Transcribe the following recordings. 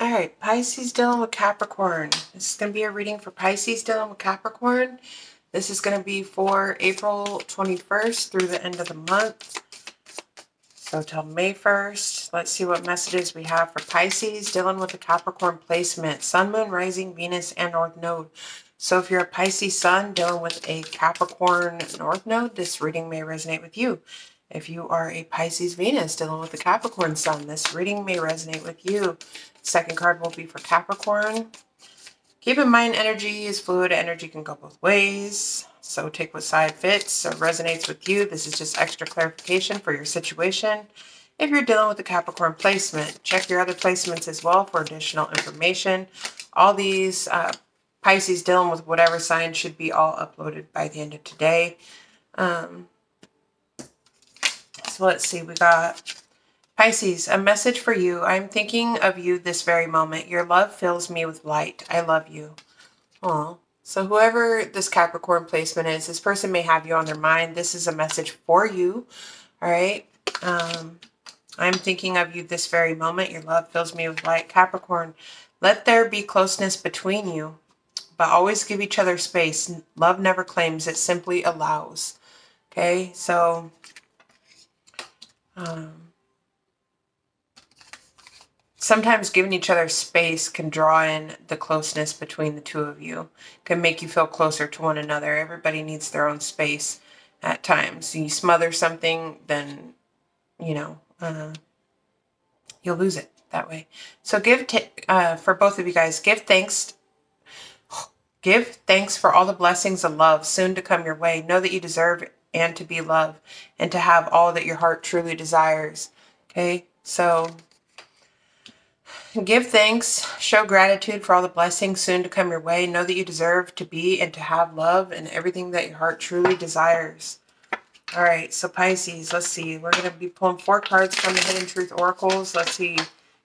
All right, Pisces dealing with Capricorn. This is going to be a reading for Pisces dealing with Capricorn. This is going to be for April 21st through the end of the month. So till May 1st, let's see what messages we have for Pisces dealing with the Capricorn placement. Sun, Moon, Rising, Venus, and North Node. So if you're a Pisces Sun dealing with a Capricorn North Node, this reading may resonate with you. If you are a Pisces Venus dealing with the Capricorn Sun, this reading may resonate with you. Second card will be for Capricorn. Keep in mind, energy is fluid. Energy can go both ways. So take what side fits or resonates with you. This is just extra clarification for your situation. If you're dealing with a Capricorn placement, check your other placements as well for additional information. All these uh, Pisces dealing with whatever sign should be all uploaded by the end of today. Um, let's see, we got Pisces, a message for you. I'm thinking of you this very moment. Your love fills me with light. I love you. Oh, so whoever this Capricorn placement is, this person may have you on their mind. This is a message for you. All right. Um, I'm thinking of you this very moment. Your love fills me with light. Capricorn, let there be closeness between you, but always give each other space. Love never claims, it simply allows. Okay, so um, sometimes giving each other space can draw in the closeness between the two of you, can make you feel closer to one another. Everybody needs their own space at times. You smother something, then, you know, uh, you'll lose it that way. So give, uh, for both of you guys, give thanks. Give thanks for all the blessings and love soon to come your way. Know that you deserve and to be loved and to have all that your heart truly desires. Okay, so give thanks, show gratitude for all the blessings soon to come your way. Know that you deserve to be and to have love and everything that your heart truly desires. All right, so Pisces, let's see. We're going to be pulling four cards from the Hidden Truth Oracles. Let's see.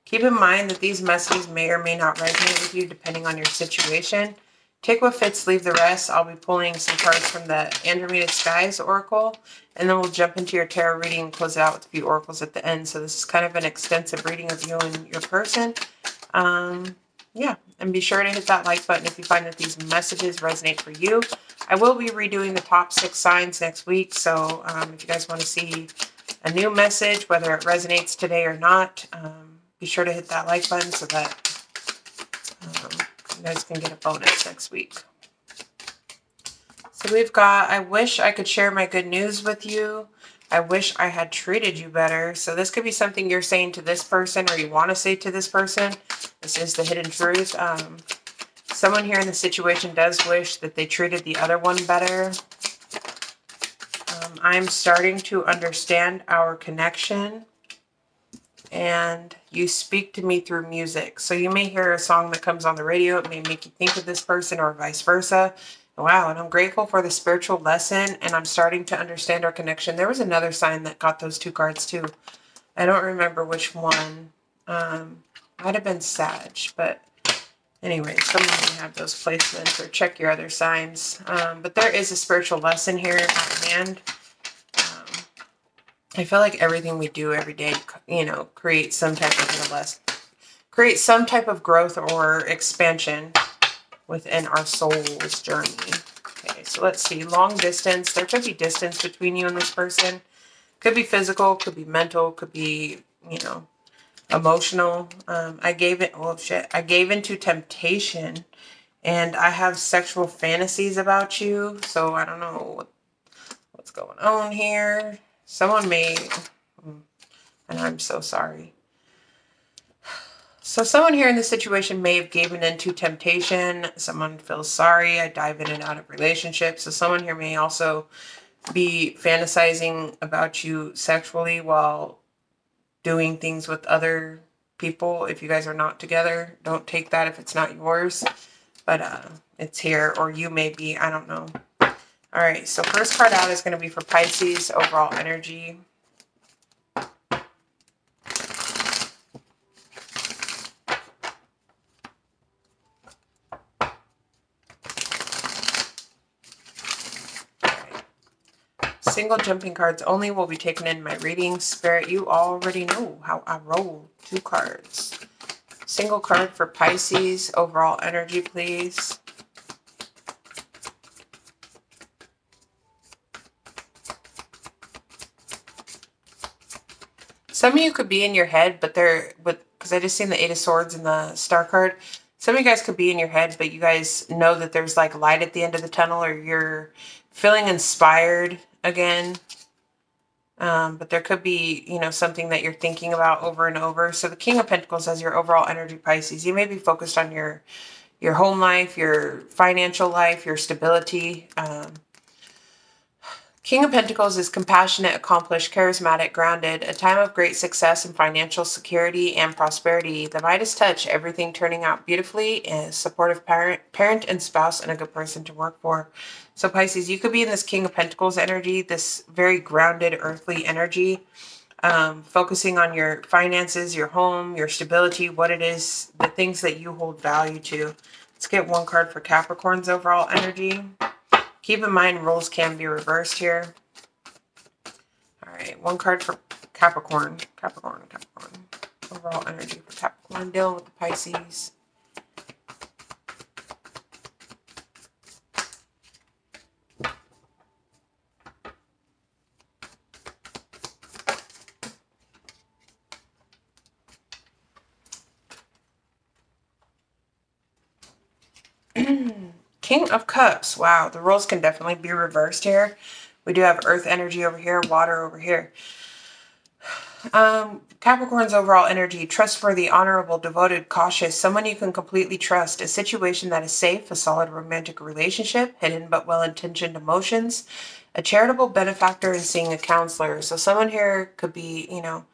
Keep in mind that these messages may or may not resonate with you depending on your situation. Take what fits, leave the rest. I'll be pulling some cards from the Andromeda Skies Oracle, and then we'll jump into your tarot reading and close it out with a few oracles at the end. So this is kind of an extensive reading of you and your person. Um, yeah, and be sure to hit that like button if you find that these messages resonate for you. I will be redoing the top six signs next week, so um, if you guys want to see a new message, whether it resonates today or not, um, be sure to hit that like button so that um, you guys can get a bonus next week. So we've got, I wish I could share my good news with you. I wish I had treated you better. So this could be something you're saying to this person or you want to say to this person. This is the hidden truth. Um, someone here in the situation does wish that they treated the other one better. Um, I'm starting to understand our connection and you speak to me through music. So you may hear a song that comes on the radio. It may make you think of this person or vice versa. Wow, and I'm grateful for the spiritual lesson and I'm starting to understand our connection. There was another sign that got those two cards too. I don't remember which one. Um, might have been Sag, but anyway, some of you have those placements or check your other signs. Um, but there is a spiritual lesson here at hand. I feel like everything we do every day, you know, creates some type of less, creates some type of growth or expansion within our soul's journey. Okay, so let's see. Long distance. There could be distance between you and this person. Could be physical, could be mental, could be, you know, emotional. Um, I gave it, oh shit, I gave into temptation and I have sexual fantasies about you. So I don't know what, what's going on here. Someone may, and I'm so sorry. So someone here in this situation may have given in to temptation. Someone feels sorry. I dive in and out of relationships. So someone here may also be fantasizing about you sexually while doing things with other people. If you guys are not together, don't take that if it's not yours. But uh, it's here, or you may be. I don't know. All right, so first card out is going to be for Pisces, overall energy. Single jumping cards only will be taken in my reading. Spirit, you already know how I roll two cards. Single card for Pisces. Overall energy, please. Some of you could be in your head, but they're, but because I just seen the Eight of Swords and the Star card. Some of you guys could be in your head, but you guys know that there's like light at the end of the tunnel or you're feeling inspired again. Um, but there could be, you know, something that you're thinking about over and over. So the King of Pentacles has your overall energy, Pisces. You may be focused on your your home life, your financial life, your stability. Um, King of Pentacles is compassionate, accomplished, charismatic, grounded, a time of great success and financial security and prosperity. The Midas touch, everything turning out beautifully, a supportive parent, parent and spouse, and a good person to work for. So Pisces, you could be in this King of Pentacles energy, this very grounded, earthly energy, um, focusing on your finances, your home, your stability, what it is, the things that you hold value to. Let's get one card for Capricorn's overall energy. Keep in mind, roles can be reversed here. All right, one card for Capricorn. Capricorn, Capricorn. Overall energy for Capricorn. Dealing with the Pisces. King of Cups. Wow, the roles can definitely be reversed here. We do have earth energy over here, water over here. Um, Capricorn's overall energy, trustworthy, honorable, devoted, cautious, someone you can completely trust, a situation that is safe, a solid romantic relationship, hidden but well-intentioned emotions, a charitable benefactor, and seeing a counselor. So someone here could be, you know,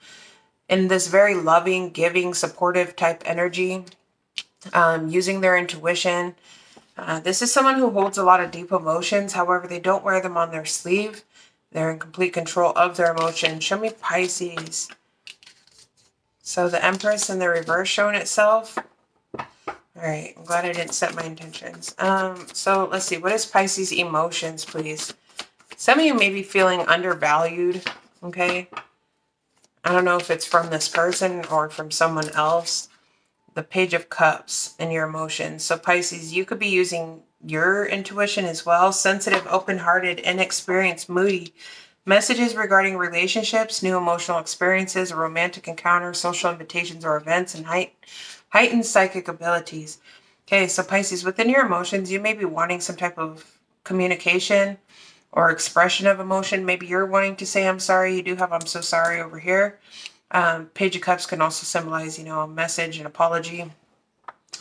in this very loving, giving, supportive type energy, um, using their intuition, uh, this is someone who holds a lot of deep emotions. However, they don't wear them on their sleeve. They're in complete control of their emotions. Show me Pisces. So the Empress in the reverse showing itself. All right, I'm glad I didn't set my intentions. Um, so let's see. What is Pisces emotions, please? Some of you may be feeling undervalued, okay? I don't know if it's from this person or from someone else the Page of Cups and your emotions. So Pisces, you could be using your intuition as well. Sensitive, open-hearted, inexperienced, moody. Messages regarding relationships, new emotional experiences, a romantic encounter, social invitations or events, and height, heightened psychic abilities. Okay, so Pisces, within your emotions, you may be wanting some type of communication or expression of emotion. Maybe you're wanting to say, I'm sorry. You do have I'm so sorry over here. Um, Page of Cups can also symbolize, you know, a message, an apology.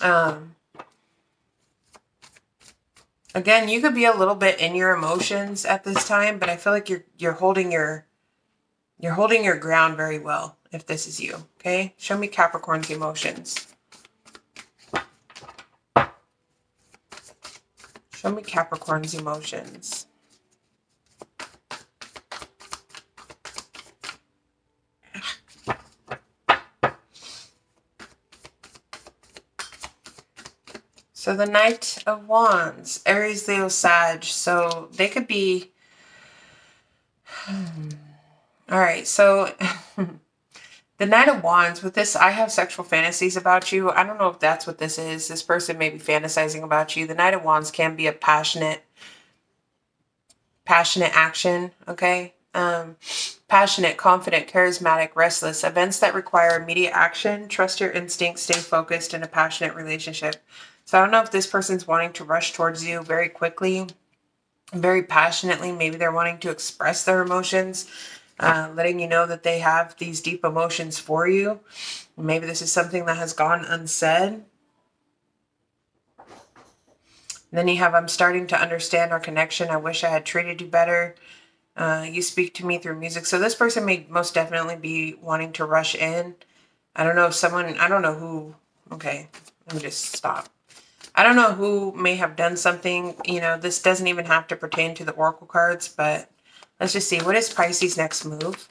Um, again, you could be a little bit in your emotions at this time, but I feel like you're you're holding your you're holding your ground very well if this is you. Okay, show me Capricorn's emotions. Show me Capricorn's emotions. So the Knight of Wands, Aries, Leo, Sag. So they could be... All right, so the Knight of Wands, with this, I have sexual fantasies about you. I don't know if that's what this is. This person may be fantasizing about you. The Knight of Wands can be a passionate, passionate action, okay? Um, passionate, confident, charismatic, restless, events that require immediate action, trust your instincts, stay focused in a passionate relationship. So I don't know if this person's wanting to rush towards you very quickly, very passionately. Maybe they're wanting to express their emotions, uh, letting you know that they have these deep emotions for you. Maybe this is something that has gone unsaid. then you have, I'm starting to understand our connection. I wish I had treated you better. Uh, you speak to me through music. So this person may most definitely be wanting to rush in. I don't know if someone, I don't know who. Okay, let me just stop. I don't know who may have done something. You know, this doesn't even have to pertain to the Oracle cards, but let's just see. What is Pisces' next move?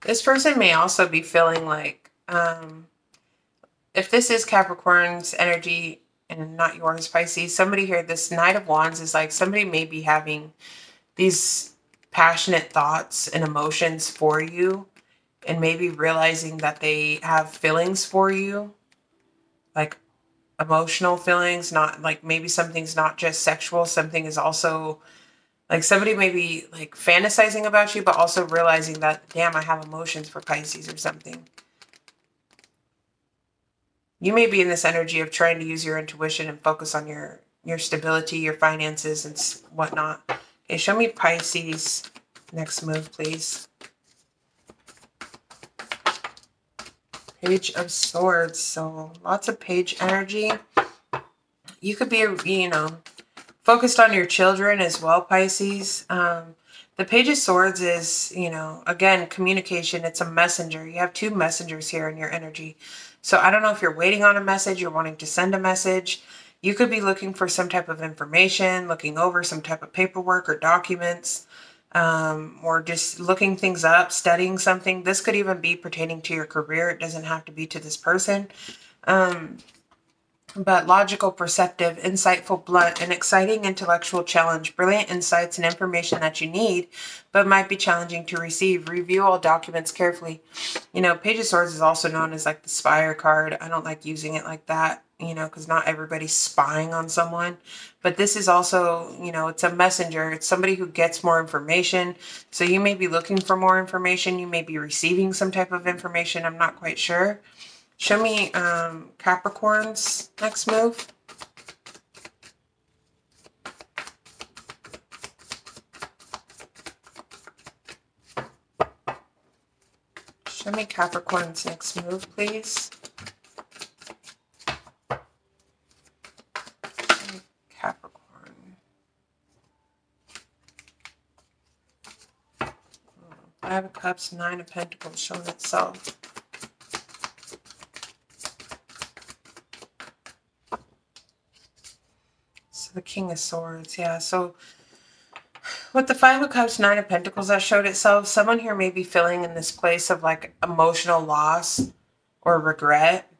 This person may also be feeling like, um, if this is Capricorn's energy, and not yours, Pisces. Somebody here, this Knight of Wands is like somebody may be having these passionate thoughts and emotions for you and maybe realizing that they have feelings for you, like emotional feelings, not like maybe something's not just sexual, something is also like somebody may be like fantasizing about you, but also realizing that, damn, I have emotions for Pisces or something. You may be in this energy of trying to use your intuition and focus on your your stability, your finances, and whatnot. Okay, show me Pisces. Next move, please. Page of Swords. So lots of page energy. You could be, you know, focused on your children as well, Pisces. Um, the Page of Swords is, you know, again, communication. It's a messenger. You have two messengers here in your energy. So I don't know if you're waiting on a message, you're wanting to send a message. You could be looking for some type of information, looking over some type of paperwork or documents, um, or just looking things up, studying something. This could even be pertaining to your career. It doesn't have to be to this person. Um, but logical, perceptive, insightful, blunt, and exciting intellectual challenge, brilliant insights and information that you need, but might be challenging to receive. Review all documents carefully. You know, Page of Swords is also known as like the spire card. I don't like using it like that, you know, because not everybody's spying on someone. But this is also, you know, it's a messenger. It's somebody who gets more information. So you may be looking for more information. You may be receiving some type of information. I'm not quite sure. Show me um, Capricorn's next move. Show me Capricorn's next move, please. Capricorn. Five of Cups, Nine of Pentacles showing itself. The King of Swords. Yeah, so with the Five of Cups, Nine of Pentacles that showed itself, someone here may be feeling in this place of like emotional loss or regret.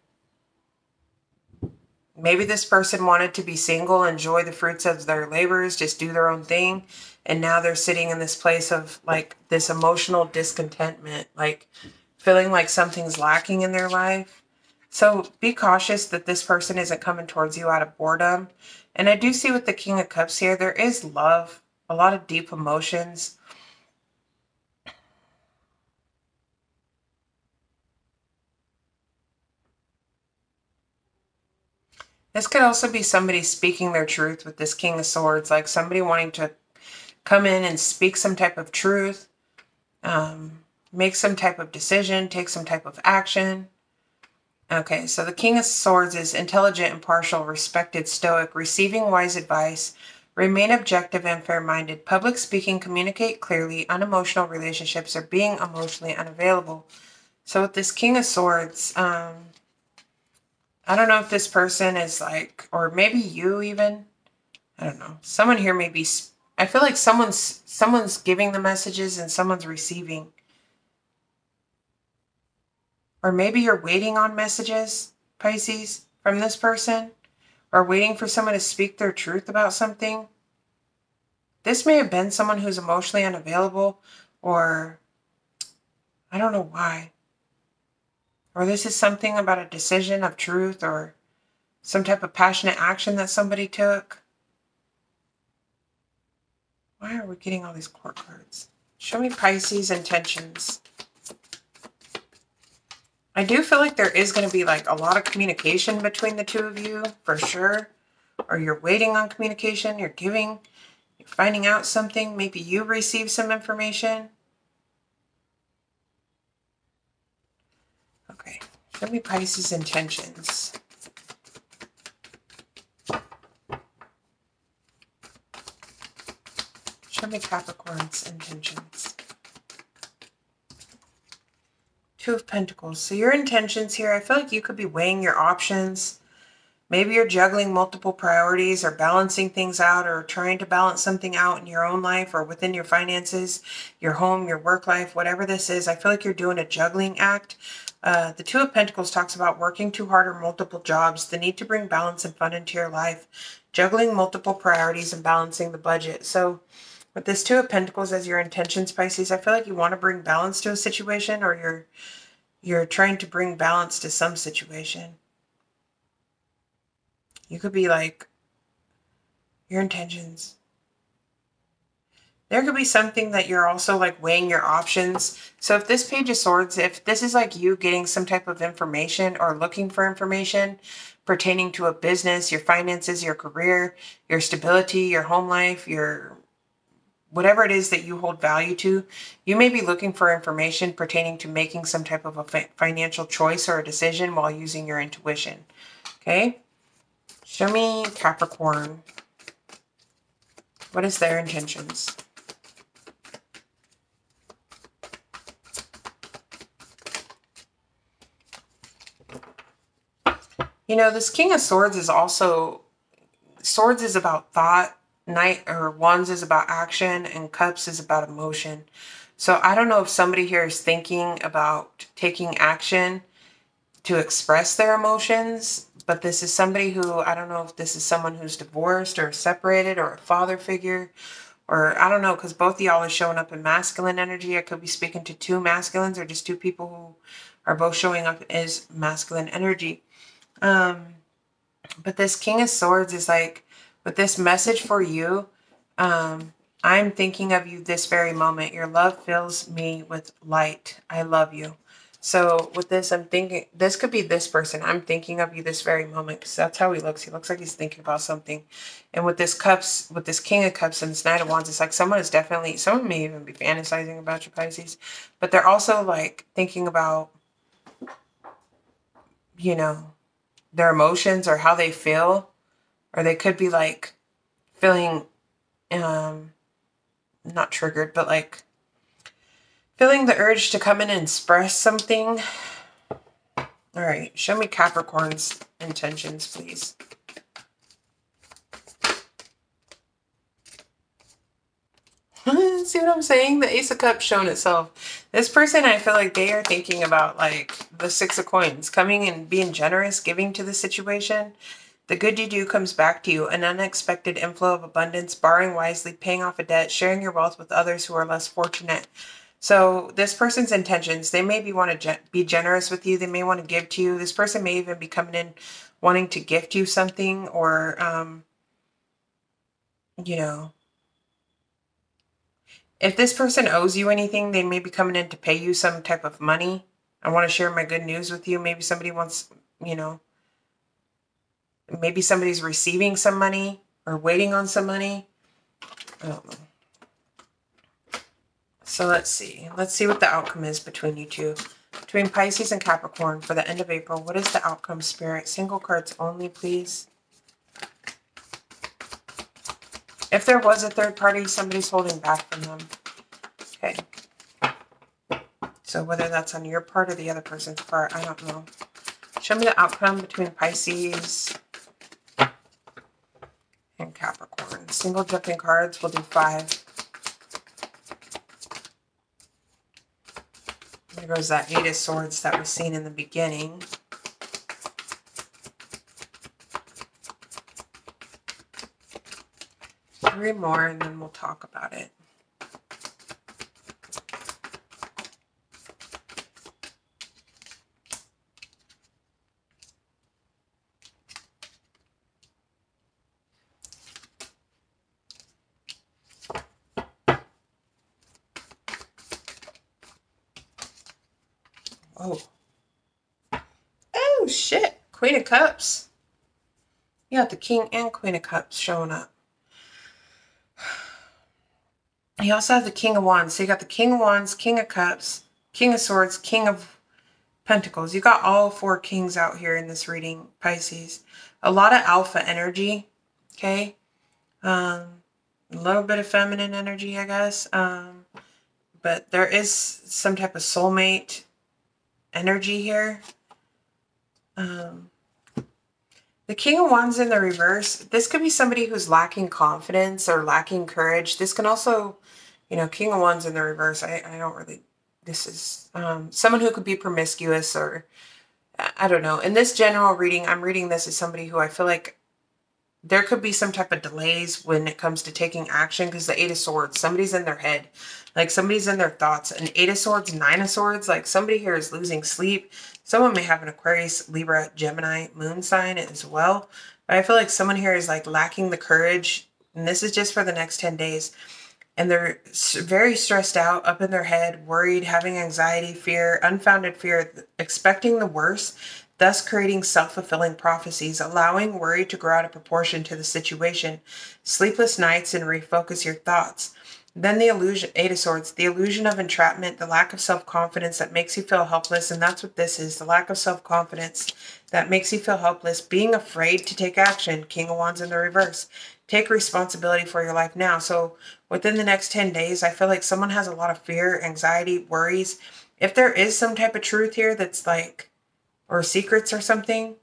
Maybe this person wanted to be single, enjoy the fruits of their labors, just do their own thing. And now they're sitting in this place of like this emotional discontentment, like feeling like something's lacking in their life. So be cautious that this person isn't coming towards you out of boredom. And I do see with the King of Cups here, there is love, a lot of deep emotions. This could also be somebody speaking their truth with this King of Swords, like somebody wanting to come in and speak some type of truth, um, make some type of decision, take some type of action. Okay, so the King of Swords is intelligent, impartial, respected, stoic, receiving wise advice, remain objective and fair-minded, public speaking, communicate clearly, unemotional relationships, or being emotionally unavailable. So with this King of Swords, um, I don't know if this person is like, or maybe you even, I don't know. Someone here may be, I feel like someone's, someone's giving the messages and someone's receiving. Or maybe you're waiting on messages, Pisces, from this person, or waiting for someone to speak their truth about something. This may have been someone who's emotionally unavailable, or I don't know why. Or this is something about a decision of truth or some type of passionate action that somebody took. Why are we getting all these court cards? Show me Pisces intentions. I do feel like there is going to be like a lot of communication between the two of you for sure. Or you're waiting on communication, you're giving, you're finding out something. Maybe you receive some information. Okay, show me Pisces intentions. Show me Capricorn's intentions. Two of Pentacles. So your intentions here, I feel like you could be weighing your options. Maybe you're juggling multiple priorities or balancing things out or trying to balance something out in your own life or within your finances, your home, your work life, whatever this is. I feel like you're doing a juggling act. Uh, the Two of Pentacles talks about working too hard or multiple jobs, the need to bring balance and fun into your life, juggling multiple priorities and balancing the budget. So, with this Two of Pentacles as your intentions, Pisces, I feel like you want to bring balance to a situation or you're you're trying to bring balance to some situation. You could be like, your intentions. There could be something that you're also like weighing your options. So if this page of swords, if this is like you getting some type of information or looking for information pertaining to a business, your finances, your career, your stability, your home life, your whatever it is that you hold value to, you may be looking for information pertaining to making some type of a financial choice or a decision while using your intuition. Okay? Show me Capricorn. What is their intentions? You know, this King of Swords is also, Swords is about thought, Knight or Wands is about action, and Cups is about emotion. So I don't know if somebody here is thinking about taking action to express their emotions, but this is somebody who, I don't know if this is someone who's divorced or separated or a father figure, or I don't know, because both y'all are showing up in masculine energy. I could be speaking to two masculines or just two people who are both showing up as masculine energy. Um, but this King of Swords is like, with this message for you, um, I'm thinking of you this very moment. Your love fills me with light. I love you. So with this, I'm thinking, this could be this person. I'm thinking of you this very moment because that's how he looks. He looks like he's thinking about something. And with this cups, with this king of cups and this knight of wands, it's like someone is definitely, someone may even be fantasizing about you Pisces, but they're also like thinking about, you know, their emotions or how they feel. Or they could be like feeling, um, not triggered, but like Feeling the urge to come in and express something. All right, show me Capricorn's intentions, please. See what I'm saying? The Ace of Cups showing itself. This person, I feel like they are thinking about like the Six of Coins, coming and being generous, giving to the situation. The good you do comes back to you, an unexpected inflow of abundance, borrowing wisely, paying off a debt, sharing your wealth with others who are less fortunate. So this person's intentions, they may be want to ge be generous with you. They may want to give to you. This person may even be coming in wanting to gift you something or, um, you know, if this person owes you anything, they may be coming in to pay you some type of money. I want to share my good news with you. Maybe somebody wants, you know, maybe somebody's receiving some money or waiting on some money. Know. So let's see. Let's see what the outcome is between you two. Between Pisces and Capricorn for the end of April. What is the outcome, Spirit? Single cards only, please. If there was a third party, somebody's holding back from them. Okay. So whether that's on your part or the other person's part, I don't know. Show me the outcome between Pisces and Capricorn. Single jumping cards, we'll do five. There goes that Eight of Swords that was seen in the beginning. Three more and then we'll talk about it. Oh. Oh, shit. Queen of Cups. You got the King and Queen of Cups showing up. You also have the King of Wands. So you got the King of Wands, King of Cups, King of Swords, King of Pentacles. You got all four kings out here in this reading, Pisces. A lot of alpha energy, okay? Um, a little bit of feminine energy, I guess. Um, but there is some type of soulmate energy here. Um, The King of Wands in the reverse, this could be somebody who's lacking confidence or lacking courage. This can also, you know, King of Wands in the reverse, I, I don't really, this is um, someone who could be promiscuous or, I don't know. In this general reading, I'm reading this as somebody who I feel like there could be some type of delays when it comes to taking action because the Eight of Swords, somebody's in their head. Like somebody's in their thoughts. An Eight of Swords, Nine of Swords, like somebody here is losing sleep. Someone may have an Aquarius, Libra, Gemini, moon sign as well. But I feel like someone here is like lacking the courage. And this is just for the next 10 days. And they're very stressed out, up in their head, worried, having anxiety, fear, unfounded fear, expecting the worst, thus creating self fulfilling prophecies, allowing worry to grow out of proportion to the situation, sleepless nights, and refocus your thoughts. Then the illusion, Eight of Swords, the illusion of entrapment, the lack of self confidence that makes you feel helpless. And that's what this is the lack of self confidence that makes you feel helpless, being afraid to take action. King of Wands in the reverse. Take responsibility for your life now. So within the next 10 days, I feel like someone has a lot of fear, anxiety, worries. If there is some type of truth here that's like, or secrets or something,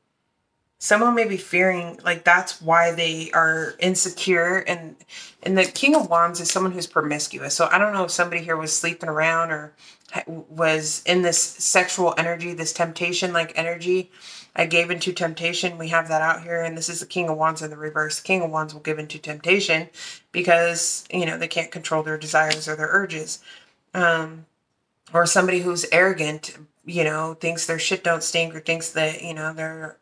someone may be fearing like that's why they are insecure and and the king of wands is someone who's promiscuous. So i don't know if somebody here was sleeping around or was in this sexual energy this temptation like energy. I gave into temptation. We have that out here and this is the king of wands in the reverse. The king of wands will give into temptation because you know they can't control their desires or their urges. Um or somebody who's arrogant you know thinks their shit don't stink or thinks that you know they're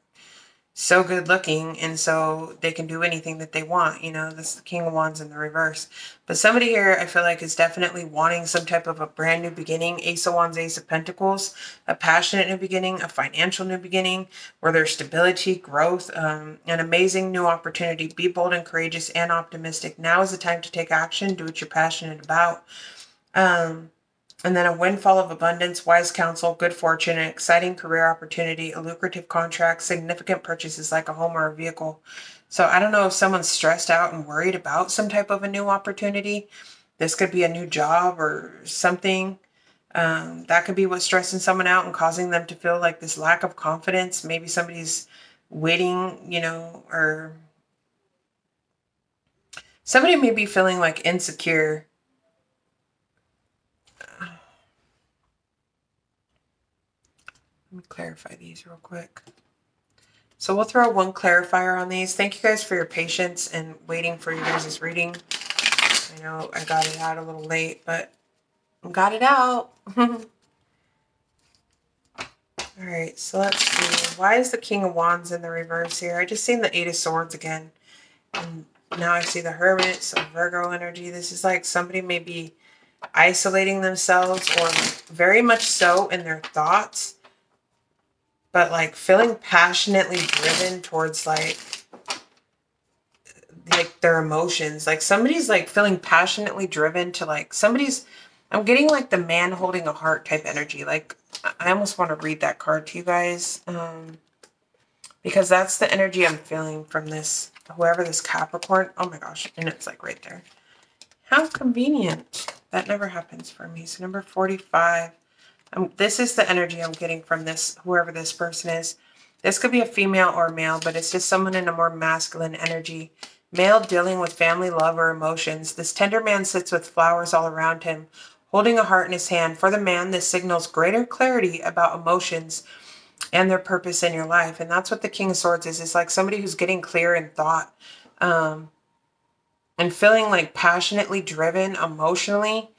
so good looking and so they can do anything that they want you know that's the king of wands in the reverse. But somebody here i feel like is definitely wanting some type of a brand new beginning. Ace of wands ace of pentacles a passionate new beginning a financial new beginning where there's stability growth um, an amazing new opportunity. Be bold and courageous and optimistic. Now is the time to take action. Do what you're passionate about. Um, and then a windfall of abundance, wise counsel, good fortune, an exciting career opportunity, a lucrative contract, significant purchases like a home or a vehicle. So I don't know if someone's stressed out and worried about some type of a new opportunity. This could be a new job or something. Um, that could be what's stressing someone out and causing them to feel like this lack of confidence. Maybe somebody's waiting, you know, or somebody may be feeling like insecure Let me clarify these real quick. So we'll throw one clarifier on these. Thank you guys for your patience and waiting for you guys' reading. I know I got it out a little late, but got it out. All right, so let's see. Why is the King of Wands in the reverse here? I just seen the Eight of Swords again. And now I see the Hermit, so Virgo energy. This is like somebody may be isolating themselves or very much so in their thoughts but like feeling passionately driven towards like like their emotions. Like somebody's like feeling passionately driven to like somebody's i'm getting like the man holding a heart type energy. Like i almost want to read that card to you guys um because that's the energy i'm feeling from this whoever this capricorn oh my gosh and it's like right there. How convenient. That never happens for me. So number 45 um, this is the energy I'm getting from this, whoever this person is. This could be a female or male, but it's just someone in a more masculine energy. Male dealing with family, love, or emotions. This tender man sits with flowers all around him, holding a heart in his hand. For the man, this signals greater clarity about emotions and their purpose in your life. And that's what the King of Swords is. It's like somebody who's getting clear in thought um, and feeling like passionately driven emotionally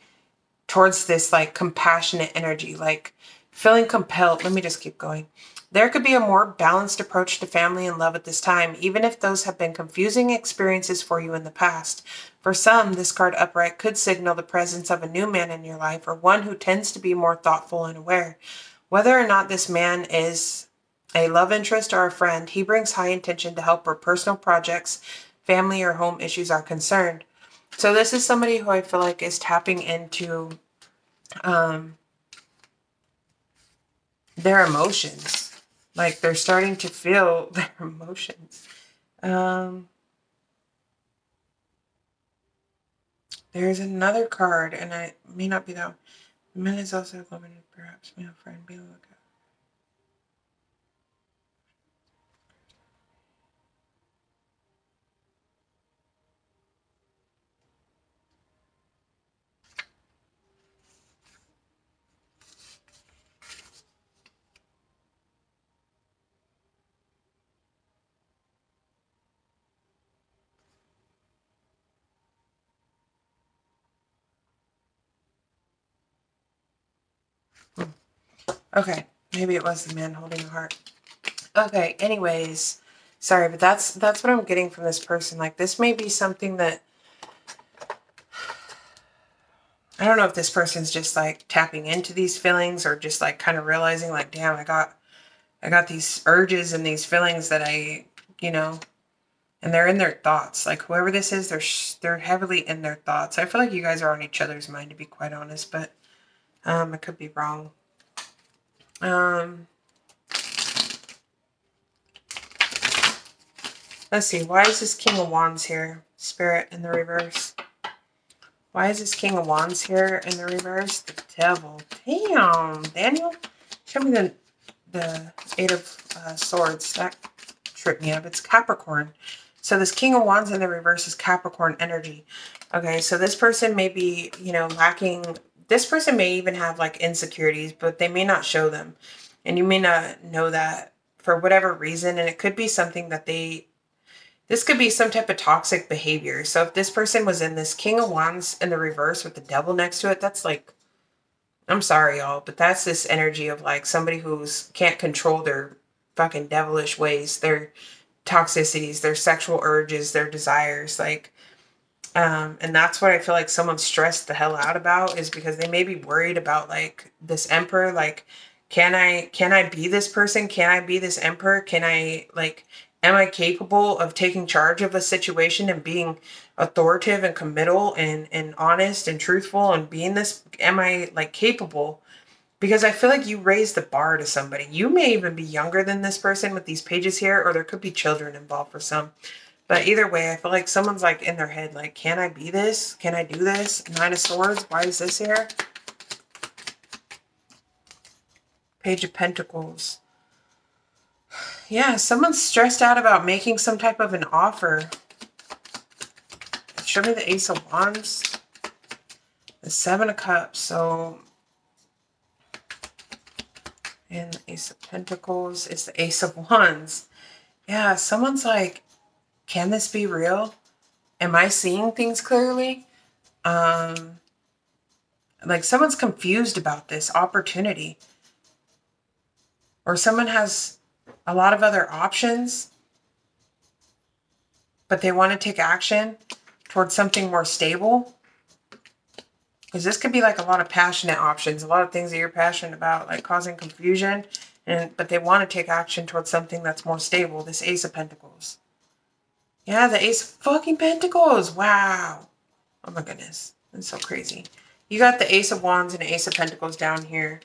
towards this like compassionate energy, like feeling compelled. Let me just keep going. There could be a more balanced approach to family and love at this time, even if those have been confusing experiences for you in the past. For some, this card upright could signal the presence of a new man in your life or one who tends to be more thoughtful and aware. Whether or not this man is a love interest or a friend, he brings high intention to help where personal projects, family, or home issues are concerned. So this is somebody who I feel like is tapping into um, their emotions. Like they're starting to feel their emotions. Um, there's another card, and I may not be that one. Men is also a woman, perhaps male friend. Be on Okay, maybe it was the man holding the heart. Okay, anyways, sorry, but that's that's what I'm getting from this person. Like this may be something that I don't know if this person's just like tapping into these feelings or just like kind of realizing like damn, I got I got these urges and these feelings that I, you know, and they're in their thoughts. Like whoever this is, they're they're heavily in their thoughts. I feel like you guys are on each other's mind to be quite honest, but um, I could be wrong. Um, let's see. Why is this King of Wands here? Spirit in the reverse. Why is this King of Wands here in the reverse? The Devil. Damn, Daniel. Show me the the Eight of uh, Swords. That tripped me up. It's Capricorn. So this King of Wands in the reverse is Capricorn energy. Okay, so this person may be, you know, lacking, this person may even have like insecurities, but they may not show them. And you may not know that for whatever reason. And it could be something that they, this could be some type of toxic behavior. So if this person was in this King of Wands in the reverse with the devil next to it, that's like, I'm sorry, y'all, but that's this energy of like somebody who's can't control their fucking devilish ways. They're toxicities, their sexual urges, their desires, like um, and that's what I feel like someone's stressed the hell out about is because they may be worried about like this emperor, like, can I can I be this person? Can I be this emperor? Can I like am I capable of taking charge of a situation and being authoritative and committal and, and honest and truthful and being this am I like capable because I feel like you raise the bar to somebody. You may even be younger than this person with these pages here, or there could be children involved for some. But either way, I feel like someone's like in their head, like, can I be this? Can I do this? Nine of Swords, why is this here? Page of Pentacles. Yeah, someone's stressed out about making some type of an offer. Show me the Ace of Wands. The Seven of Cups. So and the Ace of Pentacles is the Ace of Wands. Yeah, someone's like, can this be real? Am I seeing things clearly? Um, like someone's confused about this opportunity. Or someone has a lot of other options, but they want to take action towards something more stable. Because this could be like a lot of passionate options, a lot of things that you're passionate about, like causing confusion, and but they want to take action towards something that's more stable. This Ace of Pentacles. Yeah, the Ace of fucking Pentacles. Wow. Oh my goodness. That's so crazy. You got the Ace of Wands and Ace of Pentacles down here.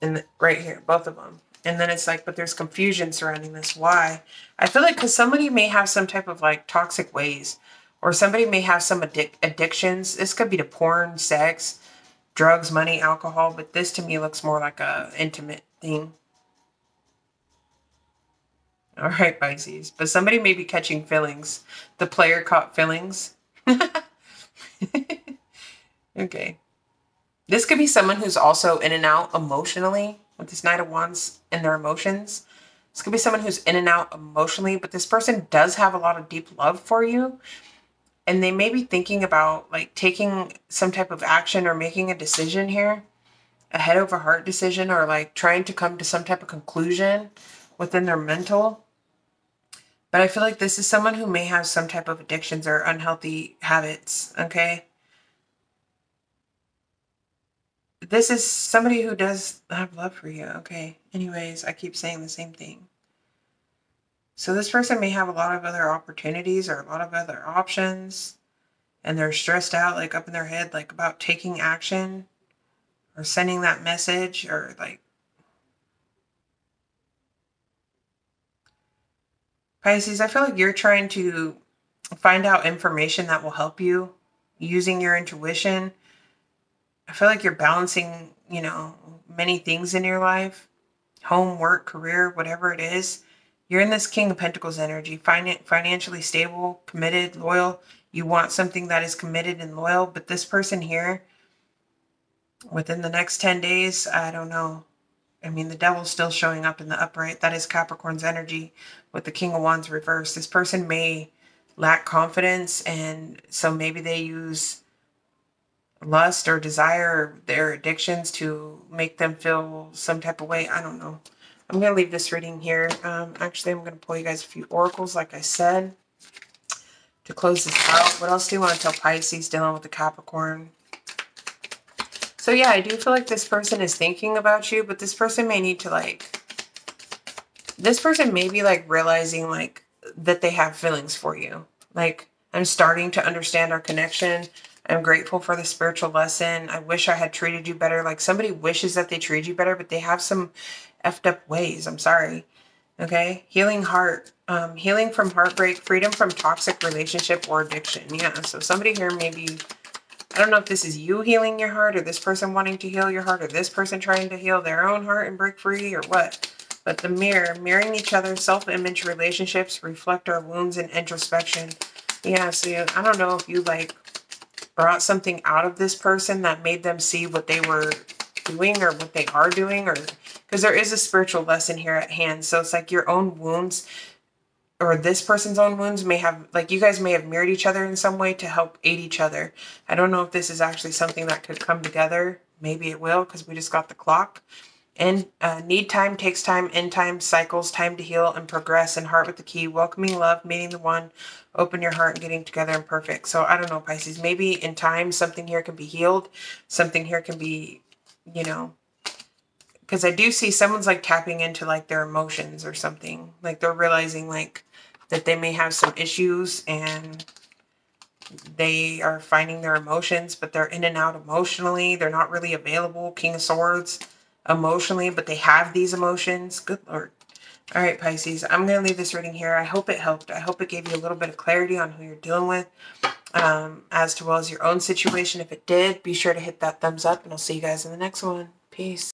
And right here, both of them. And then it's like, but there's confusion surrounding this. Why? I feel like because somebody may have some type of like toxic ways or somebody may have some addic addictions. This could be to porn, sex, drugs, money, alcohol, but this to me looks more like a intimate thing. All right, Pisces. But somebody may be catching feelings. The player caught feelings. okay. This could be someone who's also in and out emotionally with this Knight of Wands and their emotions. This could be someone who's in and out emotionally, but this person does have a lot of deep love for you and they may be thinking about like taking some type of action or making a decision here a head over heart decision or like trying to come to some type of conclusion within their mental but i feel like this is someone who may have some type of addictions or unhealthy habits okay? This is somebody who does have love for you okay? Anyways i keep saying the same thing. So this person may have a lot of other opportunities or a lot of other options and they're stressed out like up in their head like about taking action or sending that message or like Pisces, I feel like you're trying to find out information that will help you using your intuition. I feel like you're balancing, you know, many things in your life home, work, career, whatever it is. You're in this King of Pentacles energy, finan- financially stable, committed, loyal. You want something that is committed and loyal, but this person here, within the next 10 days, I don't know. I mean, the devil's still showing up in the upright. That is Capricorn's energy with the King of Wands reversed. This person may lack confidence, and so maybe they use lust or desire their addictions to make them feel some type of way. I don't know. I'm going to leave this reading here. Um, actually, I'm going to pull you guys a few oracles, like I said, to close this out. What else do you want to tell Pisces dealing with the Capricorn? So yeah, I do feel like this person is thinking about you, but this person may need to like, this person may be like realizing like that they have feelings for you. Like I'm starting to understand our connection. I'm grateful for the spiritual lesson. I wish I had treated you better. Like somebody wishes that they treated you better, but they have some effed up ways. I'm sorry. Okay. Healing heart, um, healing from heartbreak, freedom from toxic relationship or addiction. Yeah. So somebody here maybe, I don't know if this is you healing your heart or this person wanting to heal your heart or this person trying to heal their own heart and break free or what. But the mirror, mirroring each other, self-image relationships reflect our wounds and introspection. Yeah. So I don't know if you like brought something out of this person that made them see what they were doing or what they are doing or because there is a spiritual lesson here at hand. So it's like your own wounds or this person's own wounds may have like you guys may have mirrored each other in some way to help aid each other. I don't know if this is actually something that could come together. Maybe it will because we just got the clock. And uh, need time takes time, end time cycles, time to heal and progress, and heart with the key, welcoming love, meeting the one, open your heart and getting together and perfect. So I don't know, Pisces, maybe in time something here can be healed, something here can be, you know, because I do see someone's like tapping into like their emotions or something. Like they're realizing like that they may have some issues and they are finding their emotions, but they're in and out emotionally. They're not really available. King of Swords emotionally, but they have these emotions. Good Lord. All right, Pisces, I'm going to leave this reading here. I hope it helped. I hope it gave you a little bit of clarity on who you're dealing with um, as to well as your own situation. If it did, be sure to hit that thumbs up, and I'll see you guys in the next one. Peace.